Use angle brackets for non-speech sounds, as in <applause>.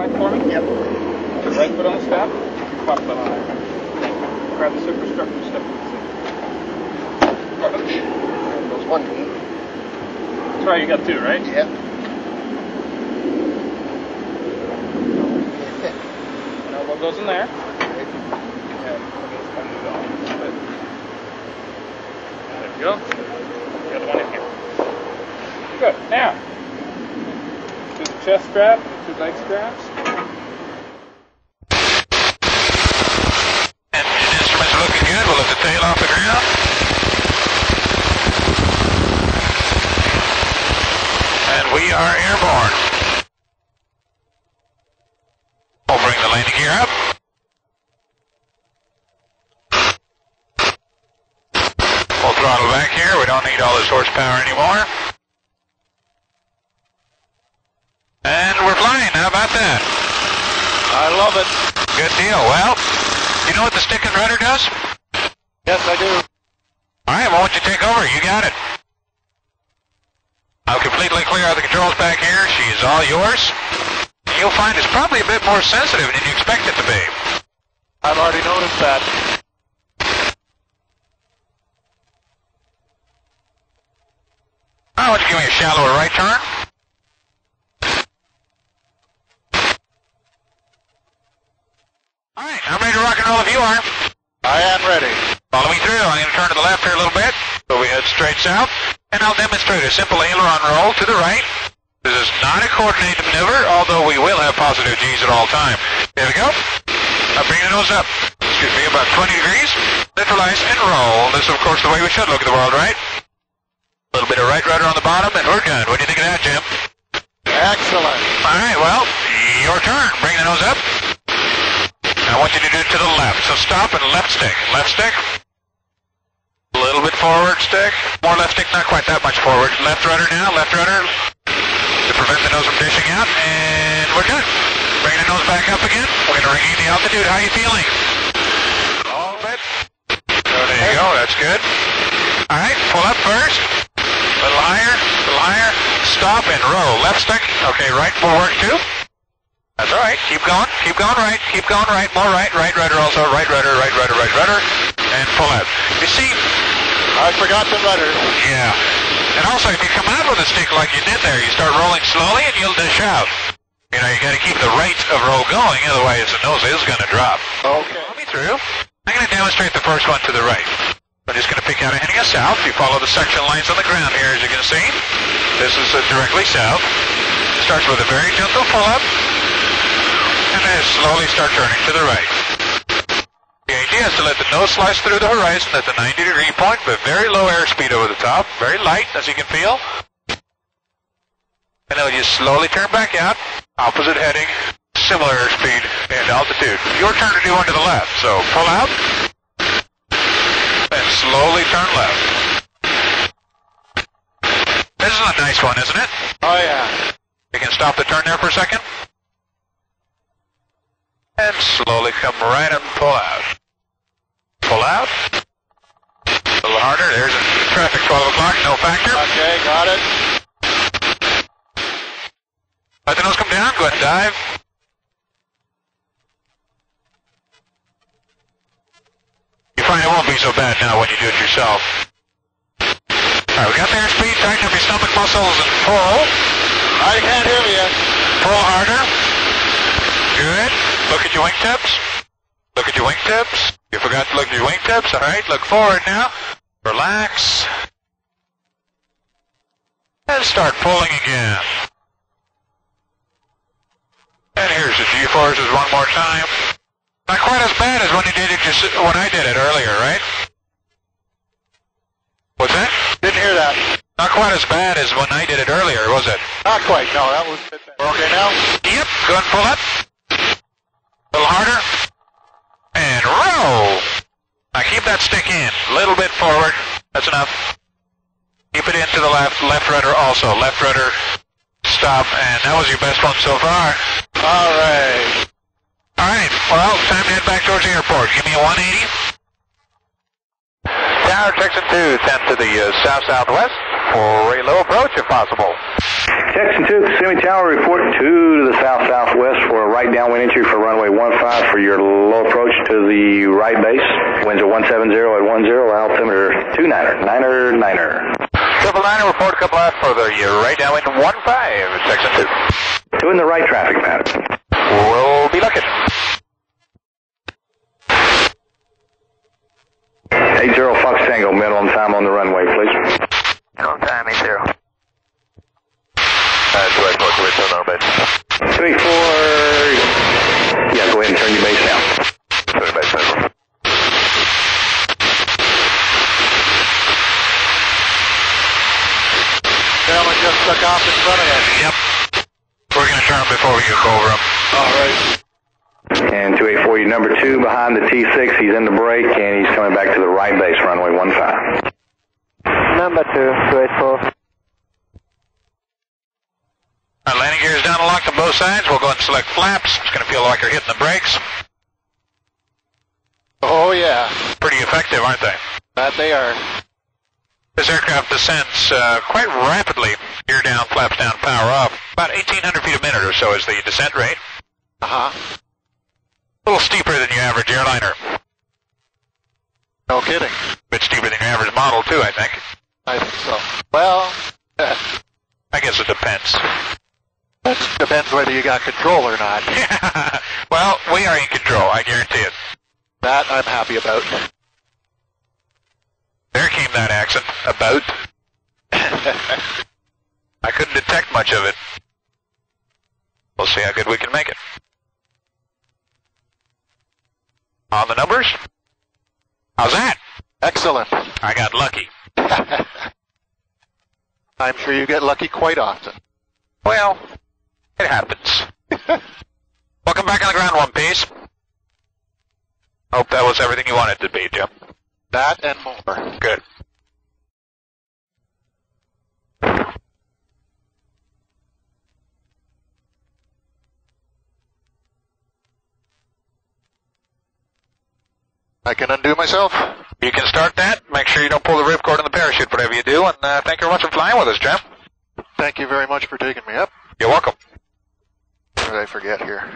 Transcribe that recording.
line for me? Yep. Put right foot on the step, left foot on it. Grab the superstructure step. Goes one knee. That's right, you got two, right? Yep. One <laughs> elbow goes in there. There we go. The other one in here. Good. Now, do the chest strap, Engine instruments looking good. We'll the tail off the ground. And we are airborne. We'll bring the landing gear up. We'll throttle back here. We don't need all this horsepower anymore. And we're flying. How about that? I love it. Good deal. Well, you know what the stick and rudder does? Yes, I do. All right, well, why don't you take over? You got it. I'll completely clear out the controls back here. She's all yours. You'll find it's probably a bit more sensitive than you expect it to be. I've already noticed that. Oh, why don't you give me a shallower right turn? All right, I'm ready to rock and roll if you are. I am ready. Follow me through. I'm going to turn to the left here a little bit, so we head straight south, and I'll demonstrate a simple aileron roll to the right. This is not a coordinated maneuver, although we will have positive G's at all time. Here we go. Now bring the nose up. Excuse me, about 20 degrees. Neutralize and roll. This is, of course, the way we should look at the world, right? A little bit of right rudder on the bottom, and we're done. What do you think of that, Jim? Excellent. All right, well, your turn. Bring the nose up. I want you to do it to the left. So stop and left stick. Left stick. A little bit forward stick. More left stick, not quite that much forward. Left rudder now. Left rudder to prevent the nose from dishing out. And we're done. Bring the nose back up again. We're going to regain the altitude. How are you feeling? All bit. So there you go. That's good. All right. Pull up first. A little higher. A little higher. Stop and roll. Left stick. Okay. Right forward too. That's all right. Keep going. Keep going right. Keep going right. More right. Right rudder also. Right rudder. Right rudder. Right rudder. And pull out. You see? I forgot the rudder. Yeah. And also, if you come out with a stick like you did there, you start rolling slowly and you'll dish out. You know, you got to keep the rate of roll going, otherwise the nose is going to drop. Okay. Let me through. I'm going to demonstrate the first one to the right. I'm just going to pick out a heading of south. You follow the section lines on the ground here, as you can see. This is uh, directly south. It starts with a very gentle pull-up, and then slowly start turning to the right. The idea is to let the nose slice through the horizon at the 90 degree point, but very low airspeed over the top, very light, as you can feel. And then you slowly turn back out, opposite heading, similar airspeed and altitude. Your turn to do one to the left, so pull out, and slowly turn left. This is a nice one, isn't it? Oh, yeah. You can stop the turn there for a second. And slowly come right up and pull out. Out. A little harder. There's a traffic 12 o'clock, no factor. Okay, got it. Let the nose come down. Go ahead and dive. You find it won't be so bad now when you do it yourself. All right, we got the airspeed. Tighten up your stomach muscles and pull. I can't hear you. Pull harder. Good. Look at your wingtips. Look at your wingtips. You forgot to look at your wingtips. All right, look forward now. Relax. And start pulling again. And here's the G-forces one more time. Not quite as bad as when you did it just when I did it earlier, right? What's that? Didn't hear that. Not quite as bad as when I did it earlier, was it? Not quite. No, that was a bit better. Okay, now? Yep, go and pull up. A little harder. And roll. Now keep that stick in. A little bit forward. That's enough. Keep it into the left. Left rudder also. Left rudder. Stop. And that was your best one so far. All right. All right. Well, time to head back towards the airport. Give me a 180. Tower Texan 2, 10 to the uh, south-southwest for a low approach if possible. Texan 2, Kissimmee Tower, report 2 to the south-southwest for a right downwind entry for runway 15 for your low approach to the right base. Windsor 170 at 10, altimeter 29er, Niner niner. Triple niner. Report a couple out further. You're right now in one five, section 2. Doing the right traffic pattern. We'll be looking. 80 Fox Tango, minimum time on the runway, please. Minimum time, 80. Took off in front of us. Yep. We're gonna turn them before we go over him. All right. And 284, you number two behind the T6, he's in the break and he's coming back to the right base, runway 15. Number two, 284. Our landing gear is down and locked on both sides. We'll go ahead and select flaps. It's gonna feel like you're hitting the brakes. Oh, yeah. Pretty effective, aren't they? That they are. This aircraft descends uh, quite rapidly. Gear down, flaps down, power up. About 1,800 feet a minute or so is the descent rate. Uh-huh. A little steeper than your average airliner. No kidding. A bit steeper than your average model, too, I think. I think so. Well, I guess it depends. that depends whether you got control or not. <laughs> well, we are in control, I guarantee it. That I'm happy about. There came that accent. About. <laughs> I couldn't detect much of it. We'll see how good we can make it. On the numbers? How's that? Excellent. I got lucky. <laughs> I'm sure you get lucky quite often. Well, it happens. <laughs> Welcome back on the ground, one piece. Hope that was everything you wanted to be, Jim. That and more. Good. I can undo myself. You can start that. Make sure you don't pull the ripcord on the parachute, whatever you do. And uh, thank you very much for flying with us, Jim. Thank you very much for taking me up. You're welcome. What did I forget here?